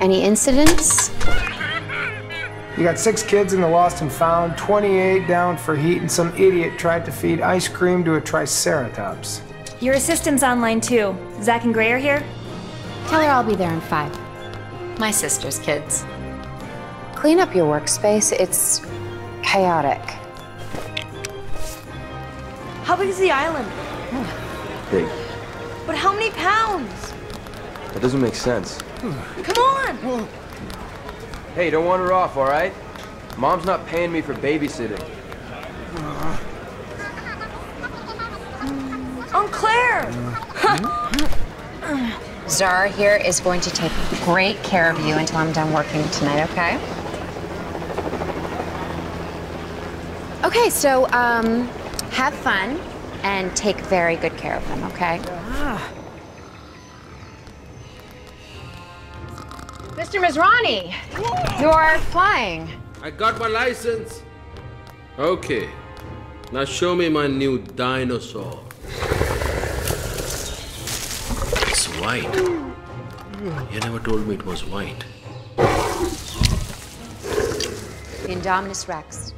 Any incidents? You got six kids in the lost and found, 28 down for heat, and some idiot tried to feed ice cream to a triceratops. Your assistant's online too. Zach and Gray are here? Tell her I'll be there in five. My sister's kids. Clean up your workspace. It's chaotic. How big is the island? Big. But how many pounds? That doesn't make sense. Come on! Hey, don't wander off, all right? Mom's not paying me for babysitting. Aunt Claire! Zara here is going to take great care of you until I'm done working tonight, okay? Okay, so, um, have fun and take very good care of them, okay? Mr. Masrani, you're flying. I got my license. Okay. Now show me my new dinosaur. It's white. You never told me it was white. The Indominus Rex,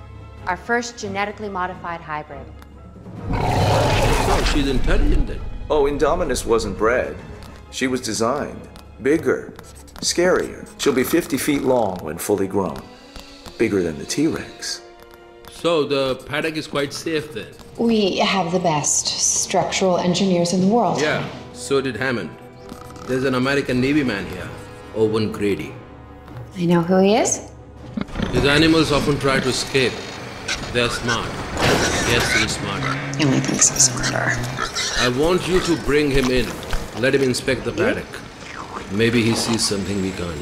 our first genetically modified hybrid. Oh, she's intelligent then. Oh, Indominus wasn't bred. She was designed. Bigger. Scarier. She'll be 50 feet long when fully grown. Bigger than the T Rex. So the paddock is quite safe then. We have the best structural engineers in the world. Yeah, so did Hammond. There's an American Navy man here, Owen Grady. I know who he is. His animals often try to escape. They're smart. Yes, he's smart. He only thinks he's smarter. I want you to bring him in. Let him inspect the paddock. Maybe he sees something we can't.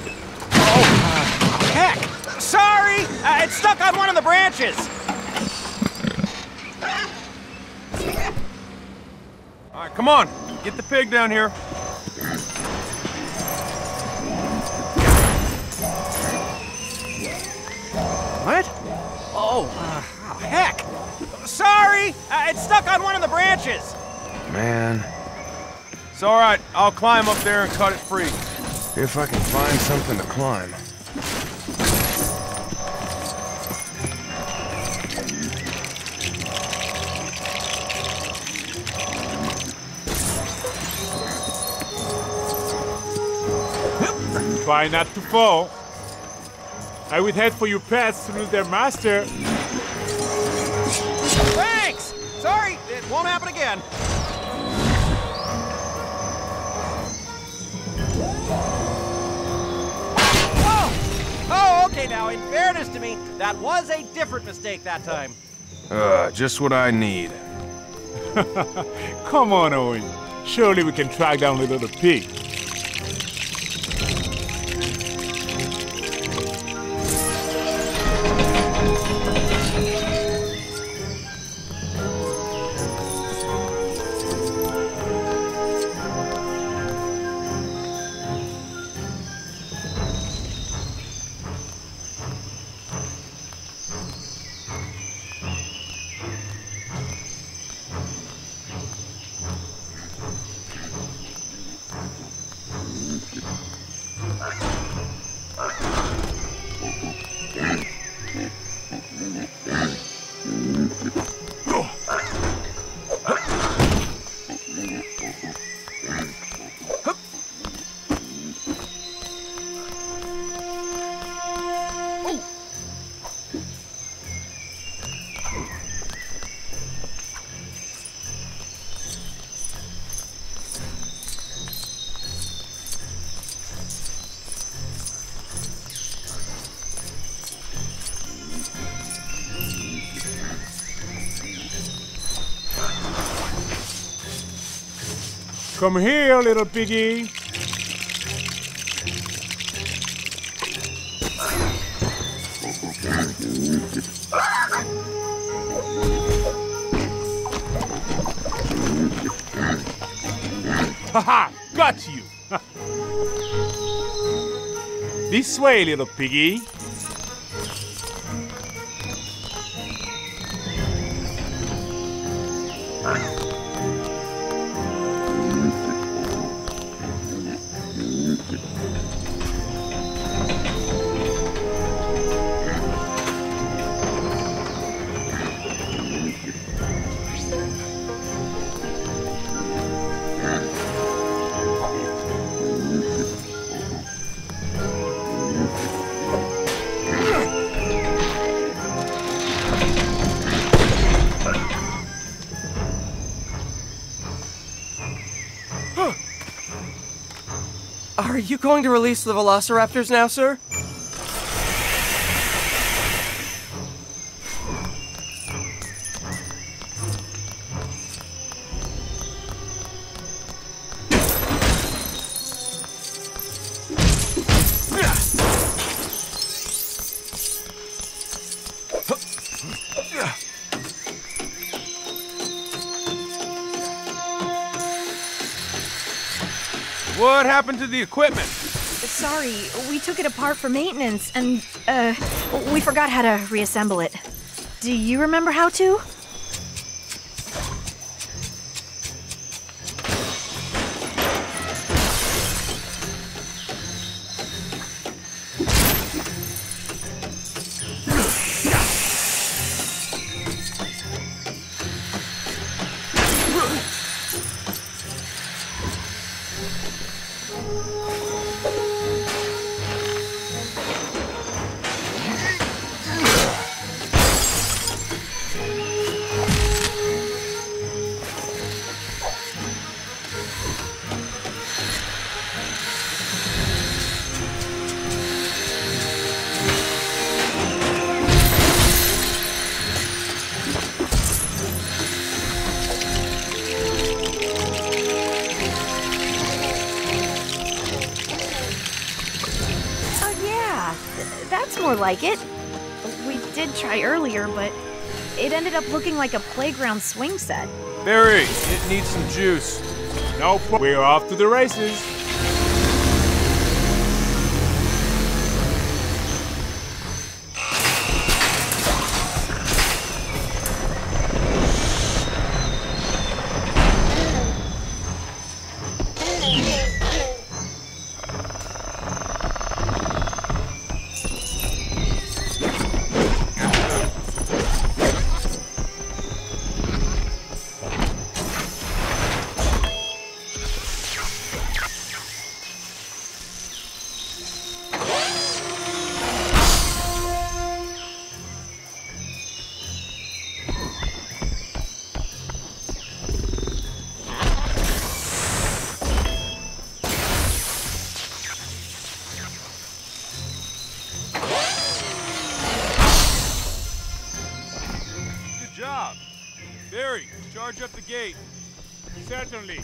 Heck! Sorry! Uh, it's stuck on one of the branches! Alright, come on! Get the pig down here. What? Oh, uh, oh, heck! Sorry! Uh, it's stuck on one of the branches! Man, It's alright, I'll climb up there and cut it free. if I can find something to climb. Try not to fall. I would hate for your pets to lose their master. Thanks! Sorry, it won't happen again. Okay, now, in fairness to me, that was a different mistake that time. Uh, just what I need. Come on, Owen. Surely we can track down the little pig. Come here, little piggy. Haha, got you. this way, little piggy. You going to release the velociraptors now, sir? To the equipment? Sorry, we took it apart for maintenance, and, uh, we forgot how to reassemble it. Do you remember how to? Like it. We did try earlier, but it ended up looking like a playground swing set. Barry, it needs some juice. No, we're off to the races. Up the gate. Certainly.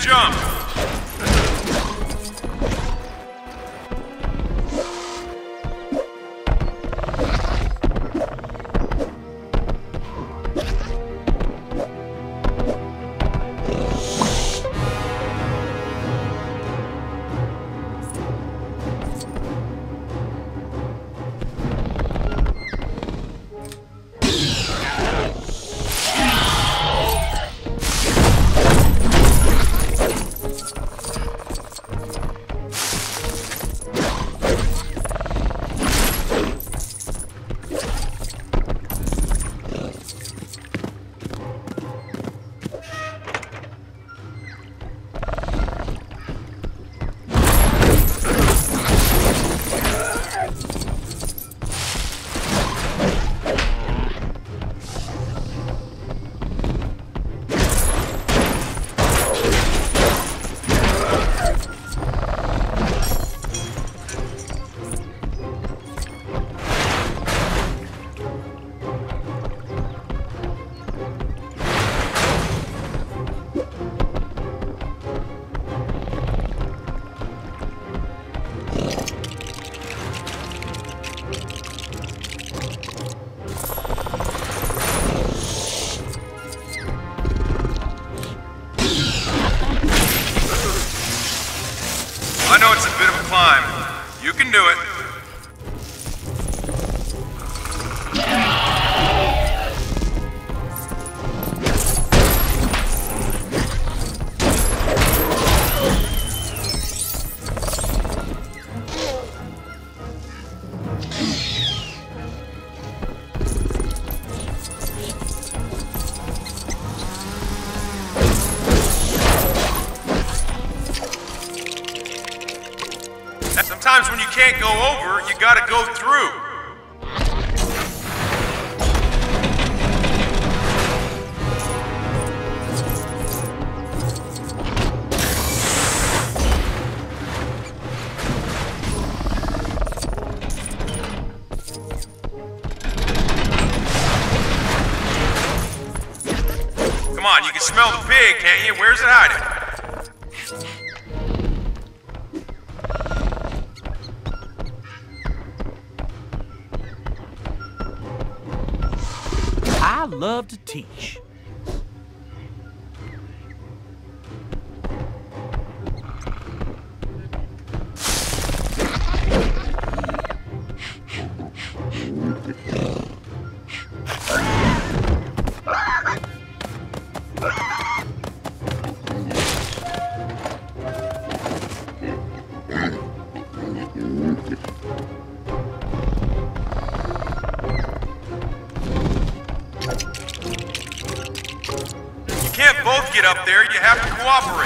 Jump! I love to teach. You have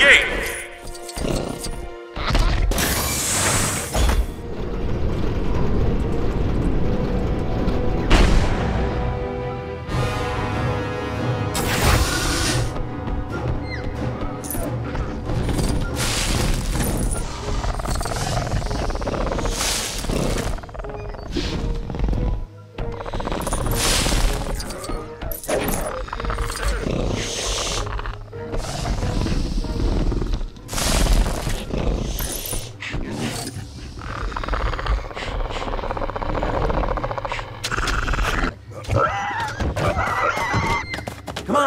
gate.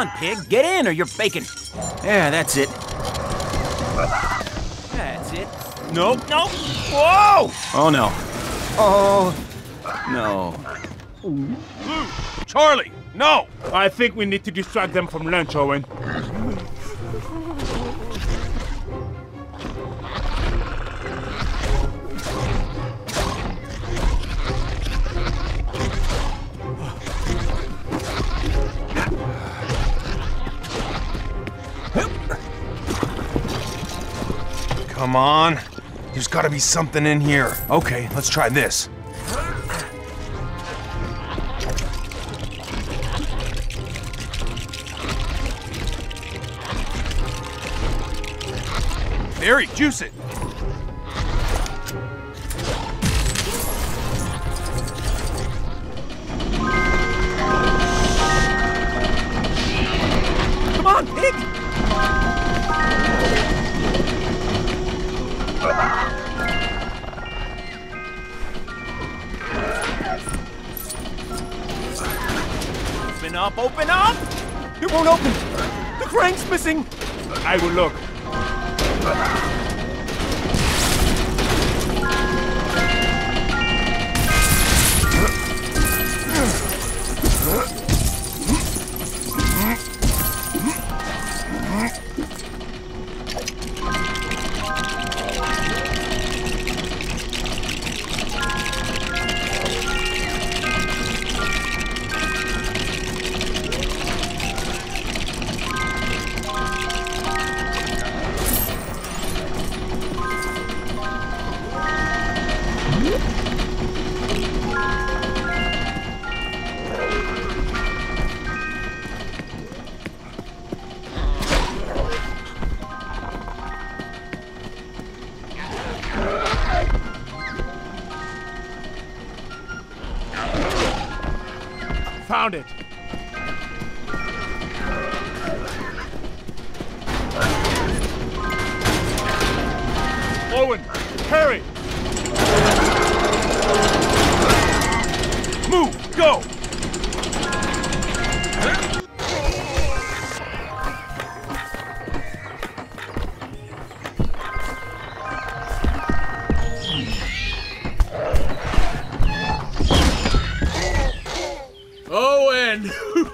On, pig, get in or you're faking. Yeah, that's it. That's it. Nope, nope. Whoa! Oh no. Oh no. Charlie, no! I think we need to distract them from lunch, Owen. Come on. There's gotta be something in here. Okay, let's try this. Barry, juice it.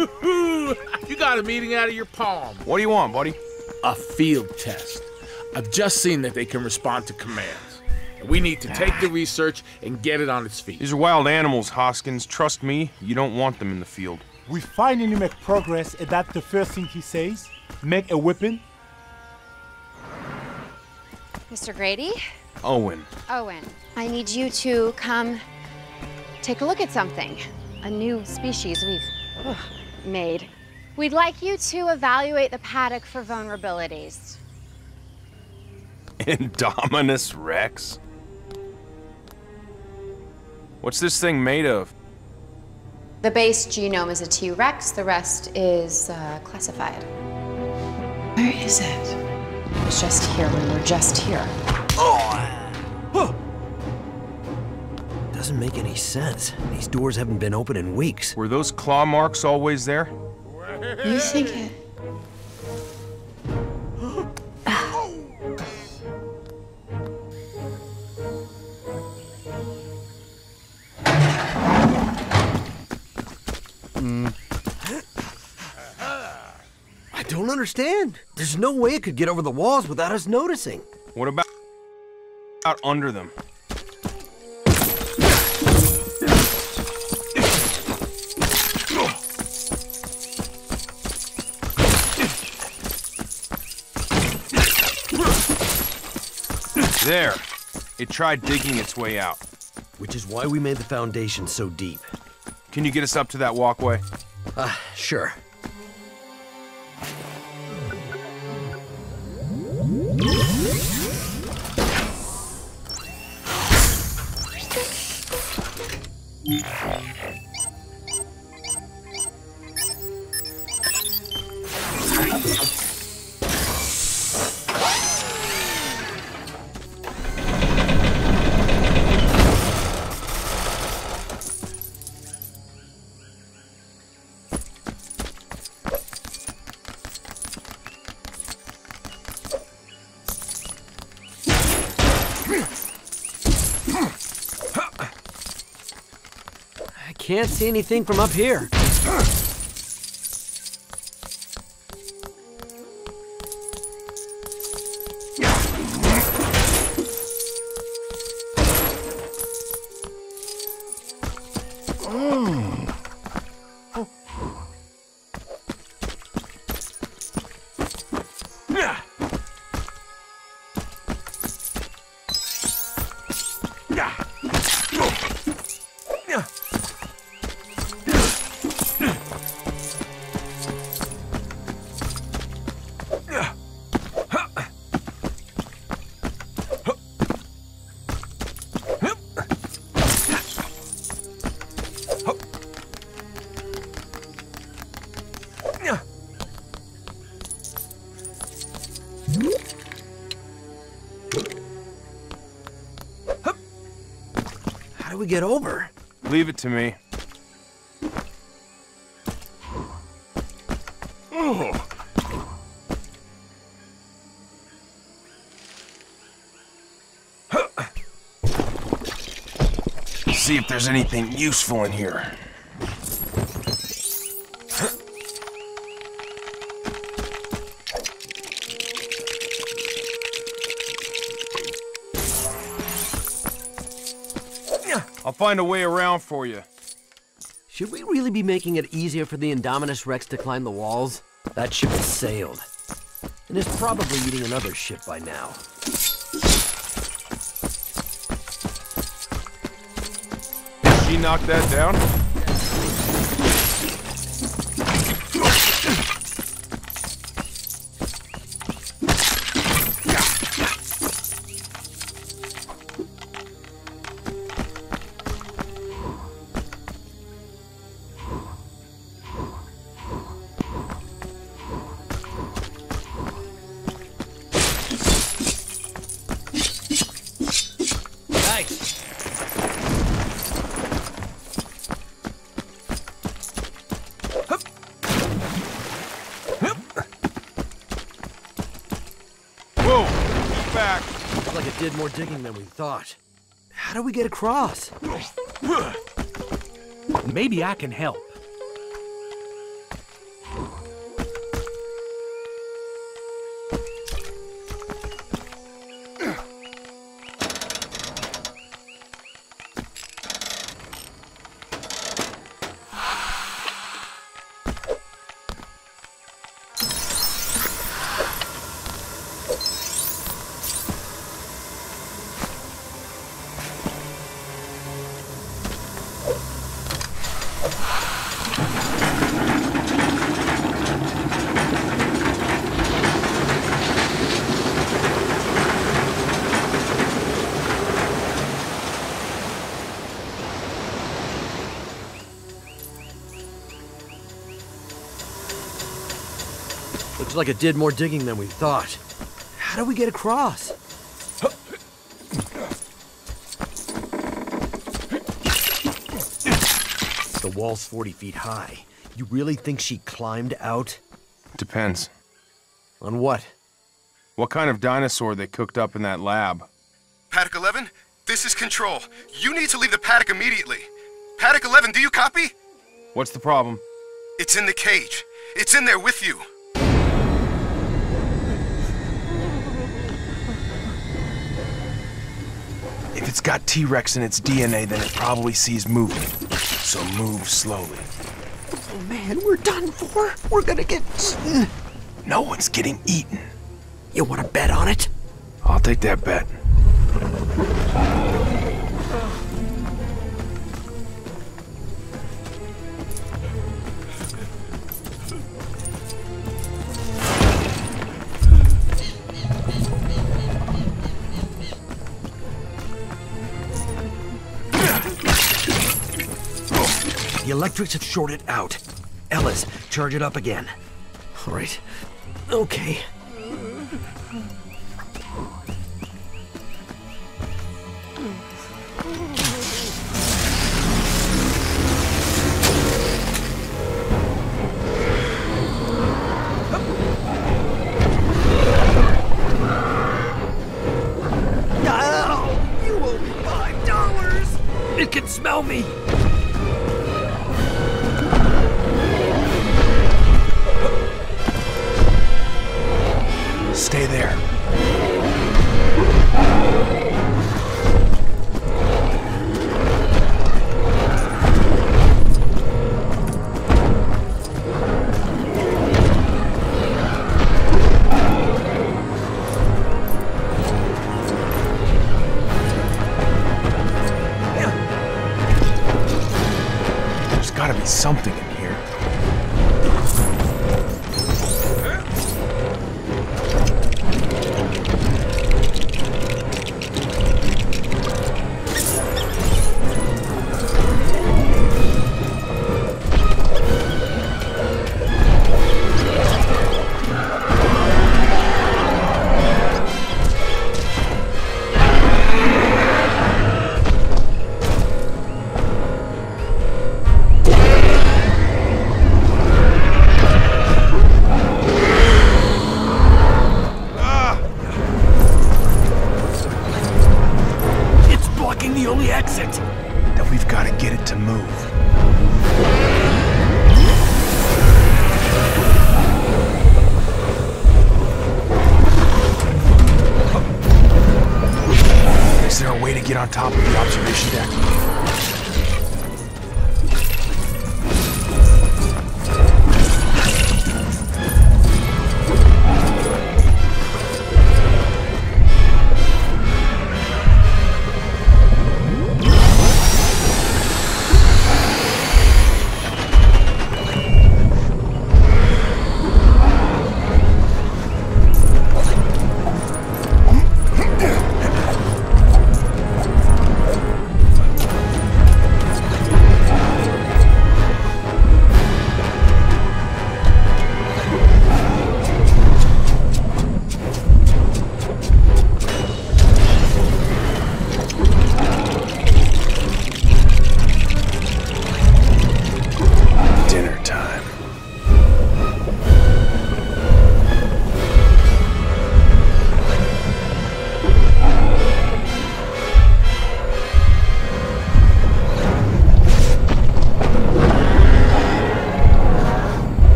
you got a meeting out of your palm. What do you want, buddy? A field test. I've just seen that they can respond to commands. And we need to take the research and get it on its feet. These are wild animals, Hoskins. Trust me, you don't want them in the field. We finally make progress, and that's the first thing he says. Make a weapon. Mr. Grady? Owen. Owen, I need you to come take a look at something. A new species we've ugh, made. We'd like you to evaluate the paddock for vulnerabilities. Indominus Rex? What's this thing made of? The base genome is a T Rex, the rest is uh, classified. Where is it? It's just here we were just here. Doesn't make any sense. These doors haven't been open in weeks. Were those claw marks always there? You think it? Hmm. I don't understand. There's no way it could get over the walls without us noticing. What about out under them? There. It tried digging its way out. Which is why we made the foundation so deep. Can you get us up to that walkway? Uh, sure. I can't see anything from up here. Get over? Leave it to me. Oh. See if there's anything useful in here. Find a way around for you. Should we really be making it easier for the Indominus Rex to climb the walls? That ship has sailed. And is probably eating another ship by now. She knocked that down? Did more digging than we thought. How do we get across? Maybe I can help. Like it did more digging than we thought. How do we get across? The wall's 40 feet high. You really think she climbed out? Depends. On what? What kind of dinosaur they cooked up in that lab? Paddock 11, this is Control. You need to leave the paddock immediately. Paddock 11, do you copy? What's the problem? It's in the cage. It's in there with you. It's got T-Rex in its DNA, then it probably sees movement. So move slowly. Oh man, we're done for. We're gonna get eaten. No one's getting eaten. You wanna bet on it? I'll take that bet. Electrics have shorted out. Ellis, charge it up again. All right. Okay. You owe me five dollars. It can smell me.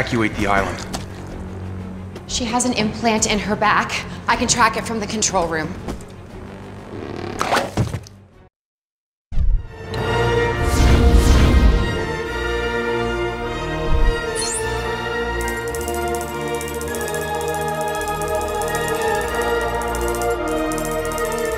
Evacuate the island. She has an implant in her back. I can track it from the control room.